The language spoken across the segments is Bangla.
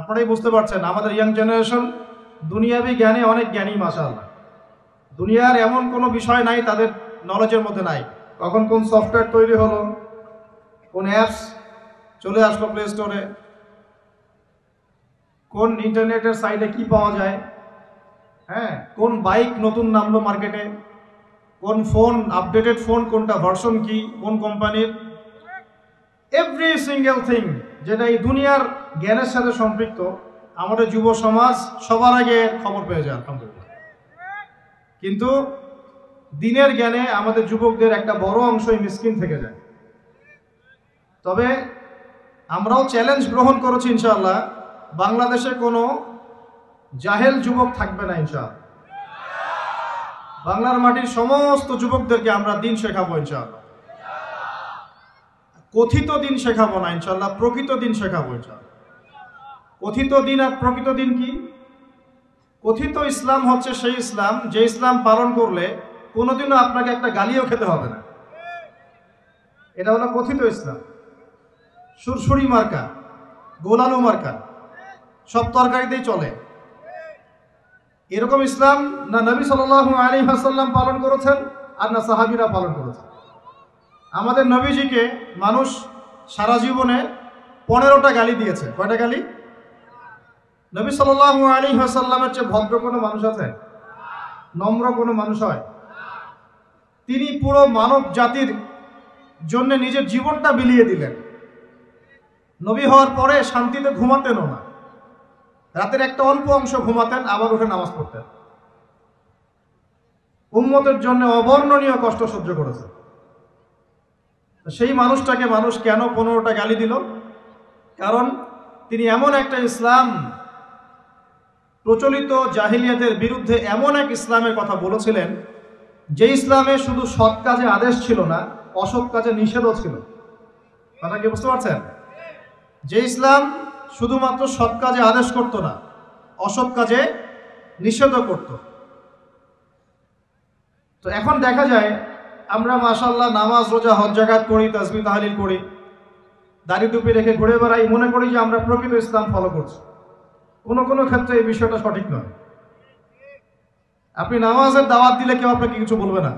আপনারাই বুঝতে পারছেন, আমাদের ইয়াং জেনারেশন দুনিয়াবি জ্ঞানে অনেক জ্ঞানী, মাশাআল্লাহ। দুনিয়ার এমন কোনো বিষয় নাই, তাদের নলেজের মধ্যে নাই। কখন কোন সফটওয়্যার তৈরি হলো, কোন অ্যাপস চলে আসলো প্লে স্টোরে কোন ইন্টারনেটের সাইটে কি পাওয়া যায় হ্যাঁ? কোন বাইক নতুন নামলো মার্কেটে কোন ফোন আপডেটেড ফোন কোনটা ভার্সন কি, কোন কোম্পানির এভরি সিঙ্গেল থিং যেটা এই দুনিয়ার জ্ঞানের সাথে সম্পৃক্ত আমাদের যুব সমাজ সবার আগে খবর পেয়ে যায়, আলহামদুলিল্লাহ। কিন্তু দিনের জ্ঞানে আমাদের যুবকদের একটা বড় অংশই মিসকিন থেকে যায়। তবে আমরাও চ্যালেঞ্জ গ্রহণ করেছি ইনশাআল্লাহ, বাংলাদেশে কোনো জাহেল যুবক থাকবে না ইনশাআল্লাহ। বাংলার মাটির সমস্ত যুবকদেরকে আমরা দিন শেখাবো ইনশাআল্লাহ। কথিত দিন শেখাবো না ইনশাআল্লাহ, প্রকৃত দিন শেখাবো ইনশাআল্লাহ। কথিত দিন আর প্রকৃত দিন কি? কথিত ইসলাম হচ্ছে সেই ইসলাম, যে ইসলাম পালন করলে কোনোদিনও আপনাকে একটা গালিও খেতে হবে না। এটা হলো কথিত ইসলাম। সুরসুরি মার্কা, গোলালু মার্কা, সব তরকারিতেই চলে। এরকম ইসলাম না নবী সাল আলী হাসাল্লাম পালন করেছেন আর না সাহাবিরা পালন করেছেন। আমাদের নবীজিকে মানুষ সারা জীবনে পনেরোটা গালি দিয়েছে। কয়টা গালি? নবী সাল আলী হাসাল্লামের চেয়ে ভদ্র কোনো মানুষ আছে? নম্র কোনো মানুষ হয়? তিনি পুরো মানব জাতির জন্য নিজের জীবনটা বিলিয়ে দিলেন। নবী হওয়ার পরে শান্তিতে ঘুমাতেনও না। রাতের একটা অল্প অংশ ঘুমাতেন, আবার উঠে নামাজ পড়তেন। উম্মতের জন্য অবর্ণনীয় কষ্ট সহ্য করেছে। সেই মানুষটাকে মানুষ কেন পনেরোটা গালি দিল? কারণ তিনি এমন একটা ইসলাম প্রচলিত জাহিলিয়াতের বিরুদ্ধে এমন এক ইসলামের কথা বলেছিলেন, যে ইসলামে শুধু সৎ কাজে আদেশ ছিল না, অসৎ কাজে নিষেধও ছিল। কথা কি বুঝতে পারছেন? যে ইসলাম শুধুমাত্র সৎ কাজে আদেশ করত না, অসৎ কাজে নিষেধও করত। তো এখন দেখা যায়, আমরা মাশাল্লাহ নামাজ, রোজা, হজ জাকাত করি তাজমি তাহালিল করি, দাড়ি টুপি রেখে ঘুরে বেড়াই, মনে করি যে আমরা প্রকৃত ইসলাম ফলো করছি। কোনো কোনো ক্ষেত্রে এই বিষয়টা সঠিক নয়। আপনি নামাজের দাওয়াত দিলে কেউ আপনাকে কিছু বলবে না।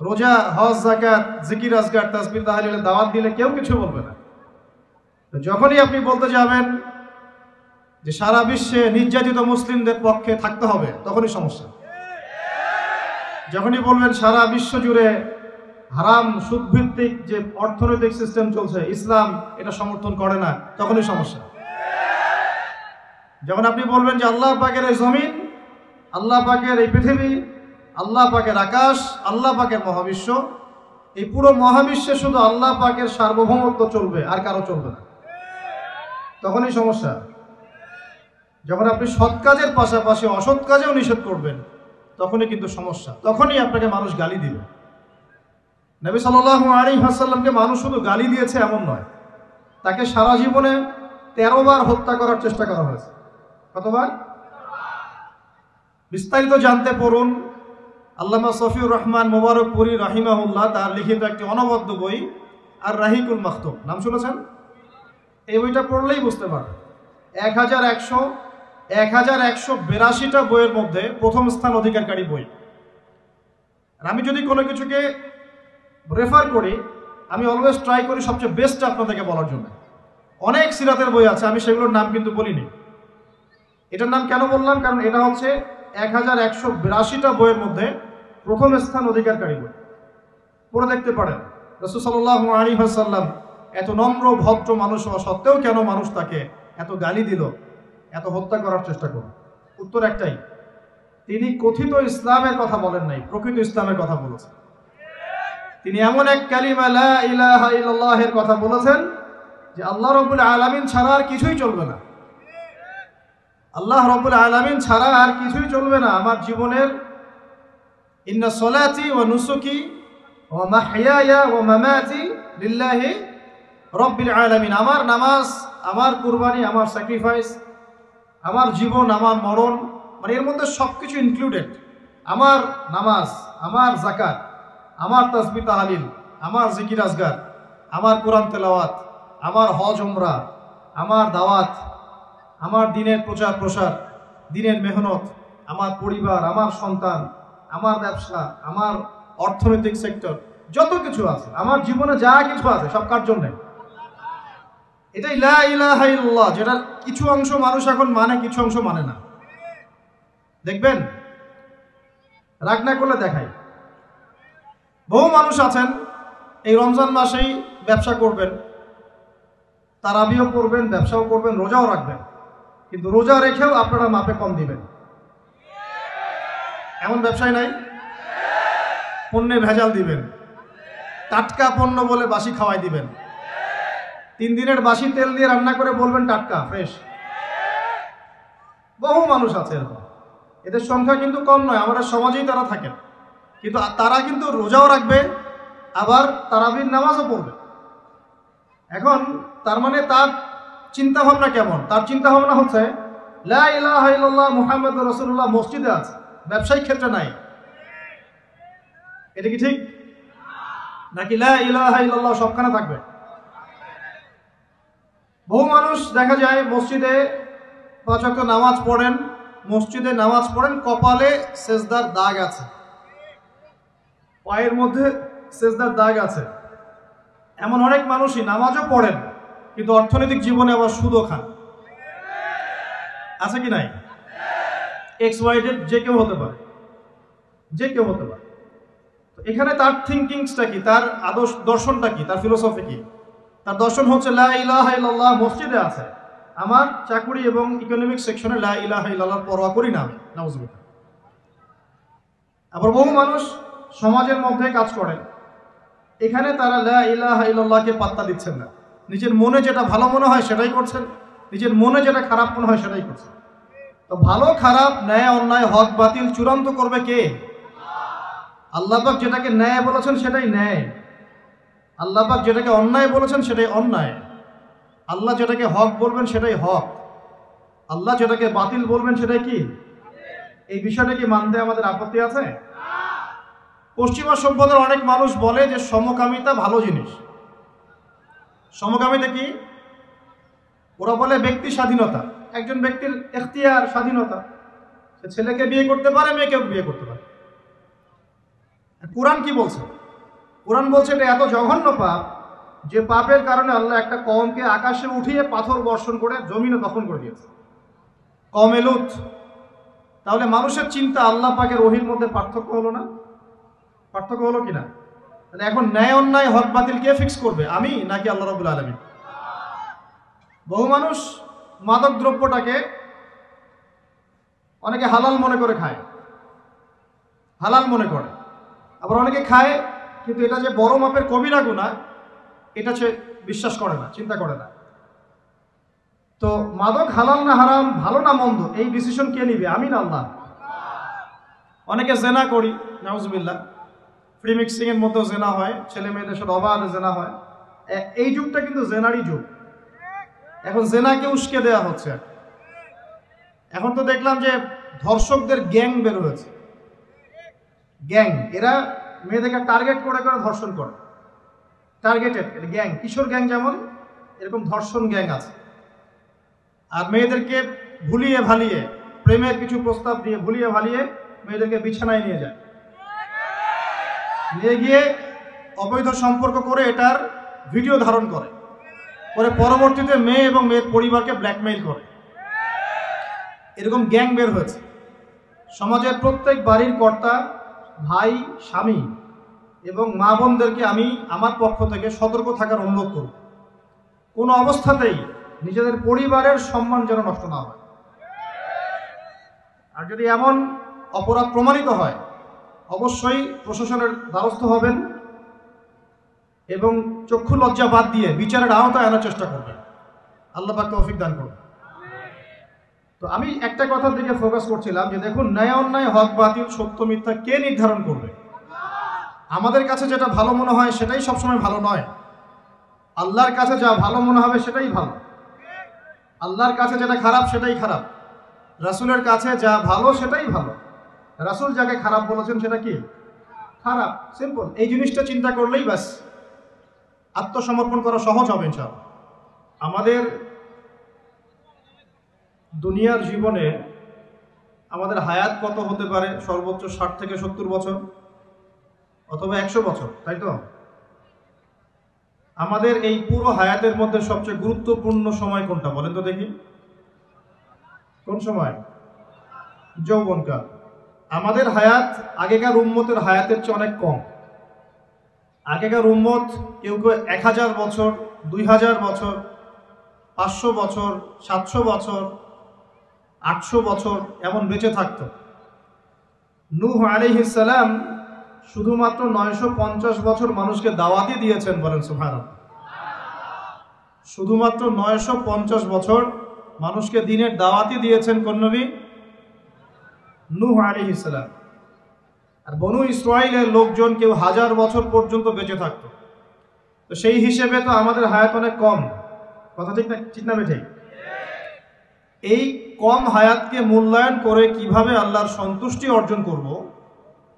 রোজা, হজ জাকাত জিকির, আজগার তাসবির তাহালিলের দাওয়াত দিলে কেউ কিছু বলবে না। যখনই আপনি বলতে যাবেন যে সারা বিশ্বে নির্যাতিত মুসলিমদের পক্ষে থাকতে হবে, তখনই সমস্যা। যখনই বলবেন সারা বিশ্ব জুড়ে হারাম, সুদভিত্তিক যে অর্থনৈতিক সিস্টেম চলছে, ইসলাম এটা সমর্থন করে না, তখনই সমস্যা। যখন আপনি বলবেন যে আল্লাহ পাকের এই জমিন, আল্লাহ পাকের এই পৃথিবী, আল্লাহ পাকের আকাশ, আল্লাহ পাকের মহাবিশ্ব, এই পুরো মহাবিশ্বে শুধু আল্লাহ পাকের সার্বভৌমত্ব চলবে, আর কারও চলবে না। তখনই সমস্যা। যখন আপনি সৎ কাজের পাশাপাশি অসৎ কাজেও নিষেধ করবেন, তখনই কিন্তু সমস্যা। তখনই আপনাকে মানুষ গালি দিবে। নবী সাল্লাহ আলী হাসাল্লামকে মানুষ শুধু গালি দিয়েছে এমন নয়, তাকে সারা জীবনে তেরো বার হত্যা করার চেষ্টা করা হয়েছে। কতবার? বিস্তারিত জানতে পড়ুন। আল্লামা সফিউর রহমান মোবারকপুরি রাহিমাহুল্লাহ তার লিখিত একটি অনবদ্য বই, আর রাহিকুল মাহতুম নাম শুনেছেন? এই বইটা পড়লেই বুঝতে পারবেন। এক হাজার একশো এক হাজার একশো বিরাশিটা বইয়ের মধ্যে প্রথম স্থান অধিকারকারী বই। আর আমি যদি কোনো কিছুকে রেফার করি, আমি অলওয়েজ ট্রাই করি সবচেয়ে বেস্ট আপনাদেরকে বলার জন্য। অনেক সিরাতের বই আছে, আমি সেগুলোর নাম কিন্তু বলিনি। এটার নাম কেন বললাম? কারণ এটা হচ্ছে এক হাজার একশো বিরাশিটা বইয়ের মধ্যে প্রথম স্থান অধিকারকারী বই। পড়ে দেখতে পারেন। রসুসাল্লাহ আলী হাসাল্লাম এত নম্র, ভদ্র মানুষ হওয়া সত্ত্বেও কেন মানুষ তাকে এত গালি দিল, এত হত্যা করার চেষ্টা করল? উত্তর একটাই, তিনি কথিত ইসলামের কথা বলেন নাই, প্রকৃত ইসলামের কথা বলেছেন। তিনি এমন এক কালিমা ইলাহা কথা বলেছেন যে আল্লাহ রবুল আলামিন ছাড়া আর কিছুই চলবে না। আল্লাহ রবুল আলামিন ছাড়া আর কিছুই চলবে না। আমার জীবনের ইন্না সলাতি ও নুসুকি ও মাহিয়া ও মামাতি লিল্লাহি রব্বিল আলামিন। আমার নামাজ, আমার কুরবানি, আমার স্যাক্রিফাইস আমার জীবন, আমার মরণ মানে এর মধ্যে সব কিছু ইনক্লুডেড আমার নামাজ, আমার জাকাত আমার তসবি তাহালিল, আমার জিকির আজগার, আমার কোরআন তেলাওয়াত, আমার হজ উমরা, আমার দাওয়াত আমার দিনের প্রচার প্রসার, দিনের মেহনত, আমার পরিবার, আমার সন্তান, আমার ব্যবসা, আমার অর্থনৈতিক সেক্টর, যত কিছু আছে, আমার জীবনে যা কিছু আছে, সব কার জন্যে? এটাই লা ইলাহা ইল্লাল্লাহ, যেটার কিছু অংশ মানুষ এখন মানে কিছু অংশ মানে না। দেখবেন? রাগ না করলে দেখাই। বহু মানুষ আছেন, এই রমজান মাসেই ব্যবসা করবেন, তারাবিও করবেন, ব্যবসাও করবেন, রোজাও রাখবেন। কিন্তু রোজা রেখেও আপনারা মাপে কম দিবেন। এমন ব্যবসায় নাই? পণ্যে ভেজাল দিবেন। টাটকা পণ্য বলে বাসি খাওয়াই দিবেন। তিন দিনের বাসি তেল দিয়ে রান্না করে বলবেন টাটকা, ফ্রেশ। বহু মানুষ আছে এরকম। এদের সংখ্যা কিন্তু কম নয়, আমাদের সমাজেই তারা থাকেন কিন্তু তারা কিন্তু রোজাও রাখবে, আবার তারাবির নামাজও পড়বে। এখন তার মানে তার চিন্তা ভাবনা কেমন? তার চিন্তা ভাবনা হচ্ছে, লা ইলাহা ইল্লাল্লাহ মুহাম্মদ রসুল্লাহ মসজিদে আছে, ব্যবসায়িক ক্ষেত্রে নাই। এটা কি ঠিক? নাকি লা ইলাহা ইল্লাল্লাহ সবখানে থাকবে? বহু মানুষ দেখা যায় মসজিদে পাঁচ ওয়াক্ত নামাজ পড়েন, মসজিদে নামাজ পড়েন, কপালে সেজদার দাগ আছে। পায়ের মধ্যে সেজদার দাগ আছে। এমন অনেক মানুষই নামাজও পড়েন কিন্তু অর্থনৈতিক জীবনে আবার সুদও খান। আছে কি নাই? এক্স ওয়াইডেড যে কেউ হতে পারে। যে কেউ হতে পারে। এখানে তার থিঙ্কিংসটা কি? তার আদর্শ দর্শনটা কি? তার ফিলোসফি কি? তার দর্শন হচ্ছে, লা ইলাহা ইল্লাল্লাহ মসজিদে আছে। আমার চাকুরি এবং ইকোনমিক সেকশনে লা ইলাহা ইল্লাল্লাহর পরোয়া করি না আমি নাউজুবিল্লাহ আবার বহু মানুষ সমাজের মধ্যে কাজ করেন এখানে তারা লা ইলাহা ইল্লাল্লাহকে পাত্তা দিচ্ছেন না। নিজের মনে যেটা ভালো মনে হয় সেটাই করছেন, নিজের মনে যেটা খারাপ মনে হয় সেটাই করছেন। তো ভালো, খারাপ, ন্যায়, অন্যায়, হক, বাতিল, চূড়ান্ত করবে কে? আল্লাহবাক যেটাকে ন্যায় বলেছেন সেটাই ন্যায়। আল্লাহবাক যেটাকে অন্যায় বলেছেন সেটাই অন্যায়। আল্লাহ যেটাকে হক বলবেন সেটাই হক। আল্লাহ যেটাকে বাতিল বলবেন সেটাই কি? এই বিষয়টা কি মানতে আমাদের আপত্তি আছে? পশ্চিমা সভ্যতার অনেক মানুষ বলে যে সমকামিতা ভালো জিনিস। সমকামিতা কি? ওরা বলে ব্যক্তি স্বাধীনতা। একজন ব্যক্তির এখতিয়ার স্বাধীনতা। সে ছেলেকে বিয়ে করতে পারে, মেয়েকেও বিয়ে করতে পারে। কোরআন কি বলছে? কোরআন বলছে এটা এত জঘন্য পাপ যে পাপের কারণে আল্লাহ একটা কমকে আকাশে উঠিয়ে পাথর বর্ষণ করে জমিনে দখল করে দিয়েছে। কম এলুত তাহলে মানুষের চিন্তা আল্লাহ পাকের ওহির মধ্যে পার্থক্য হলো না? পার্থক্য হলো কিনা তাহলে এখন ন্যায় অন্যায় হক বাতিল কে ফিক্স করবে? আমি নাকি আল্লাহ রবুল আলমী বহু মানুষ মাদক দ্রব্যটাকে অনেকে হালাল মনে করে খায়, হালাল মনে করে। আবার অনেকে খায়, কিন্তু এটা যে বড় মাপের কবিরা গুণা এটা সে বিশ্বাস করে না, চিন্তা করে না। তো মাদক হালাল না হারাম, ভালো না মন্দ, এই ডিসিশন কে নিবে? আমি না আল্লাহ? অনেকে জেনা করি নাউজবিল্লা ফ্রি মিক্সিং এর মধ্যেও জেনা হয়, ছেলে মেয়েদের সাথে অবাধে জেনা হয়। এই যুগটা কিন্তু জেনারই যুগ। এখন জেনাকে উস্কে দেওয়া হচ্ছে। এখন তো দেখলাম যে ধর্ষকদের গ্যাং বের হয়েছে। গ্যাং, এরা মেয়েদেরকে টার্গেট করে করে ধর্ষণ করে। টার্গেটেড গ্যাং, কিশোর গ্যাং যেমন, এরকম ধর্ষণ গ্যাং আছে। আর মেয়েদেরকে ভুলিয়ে ভালিয়ে, প্রেমের কিছু প্রস্তাব দিয়ে ভুলিয়ে ভালিয়ে মেয়েদেরকে বিছানায় নিয়ে যায়। নিয়ে গিয়ে অবৈধ সম্পর্ক করে এটার ভিডিও ধারণ করে। পরে পরবর্তীতে মেয়ে এবং মেয়ের পরিবারকে ব্ল্যাকমেইল করে। এরকম গ্যাং বের হয়েছে। সমাজের প্রত্যেক বাড়ির কর্তা, ভাই, স্বামী এবং মা বোনদেরকে আমি আমার পক্ষ থেকে সতর্ক থাকার অনুরোধ করব। কোনো অবস্থাতেই নিজেদের পরিবারের সম্মান যেন নষ্ট না হয়। আর যদি এমন অপরাধ প্রমাণিত হয় অবশ্যই প্রশাসনের দ্বারস্থ হবেন এবং চক্ষু লজ্জা বাদ দিয়ে বিচারের আওতায় আনার চেষ্টা করবেন। আল্লাহ পাক তৌফিক দান করবেন তো আমি একটা কথার দিকে ফোকাস করছিলাম যে দেখুন, ন্যায় অন্যায়, হক বাতিল, সত্য মিথ্যা কে নির্ধারণ করবে? আমাদের কাছে যেটা ভালো মনে হয় সেটাই সবসময় ভালো নয়। আল্লাহর কাছে যা ভালো মনে হবে সেটাই ভালো। আল্লাহর কাছে যেটা খারাপ সেটাই খারাপ। রাসূলের কাছে যা ভালো সেটাই ভালো। রাসূল যাকে খারাপ বলেছেন সেটা কি? খারাপ সিম্পল এই জিনিসটা চিন্তা করলেই ব্যাস। আত্মসমর্পণ করা সহজ হবে সব আমাদের দুনিয়ার জীবনে আমাদের হায়াত কত হতে পারে? সর্বোচ্চ ষাট থেকে সত্তর বছর? অথবা একশো বছর, তাই তো? আমাদের এই পুরো হায়াতের মধ্যে সবচেয়ে গুরুত্বপূর্ণ সময় কোনটা, বলেন তো দেখি। কোন সময়? যৌবনকাল। আমাদের হায়াত আগেকার উম্মতের হায়াতের চেয়ে অনেক কম। আগেকার উম্মত কেউ কেউ এক হাজার বছর, দুই হাজার বছর, পাঁচশো বছর, সাতশো বছর, আটশো বছর এমন বেঁচে থাকত। নূহ আলিহিসাল্লাম শুধুমাত্র নয়শো পঞ্চাশ বছর মানুষকে দাওয়াতি দিয়েছেন বলেন সুহান শুধুমাত্র নয়শো পঞ্চাশ বছর মানুষকে দিনের দাওয়াতি দিয়েছেন কোন নূহ ইসলাম আর বনু ইসরায়েলের লোকজন কেউ হাজার বছর পর্যন্ত বেঁচে থাকতো। তো সেই হিসেবে তো আমাদের হায়াত অনেক কম। কথা ঠিক না ঠিক না বেঠে এই কম হায়াতকে মূল্যায়ন করে কীভাবে আল্লাহর সন্তুষ্টি অর্জন করব,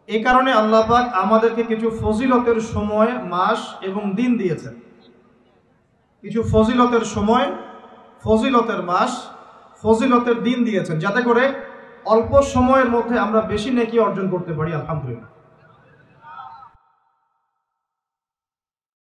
এ কারণে আল্লাহ পাক আমাদেরকে কিছু ফজিলতের সময়, মাস এবং দিন দিয়েছেন। কিছু ফজিলতের সময়, ফজিলতের মাস, ফজিলতের দিন দিয়েছেন। যাতে করে অল্প সময়ের মধ্যে আমরা বেশি নেকি অর্জন করতে পারি আলহামদুলিল্লাহ।